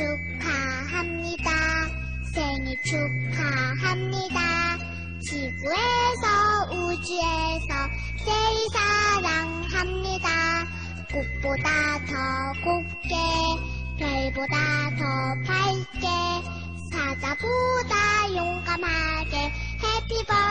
축하합니다. 생일 축하합니다. 지구에서 우주에서 제일 사랑합니다. 꽃보다 더 곱게 별보다 더 밝게 사자보다 용감하게 해피버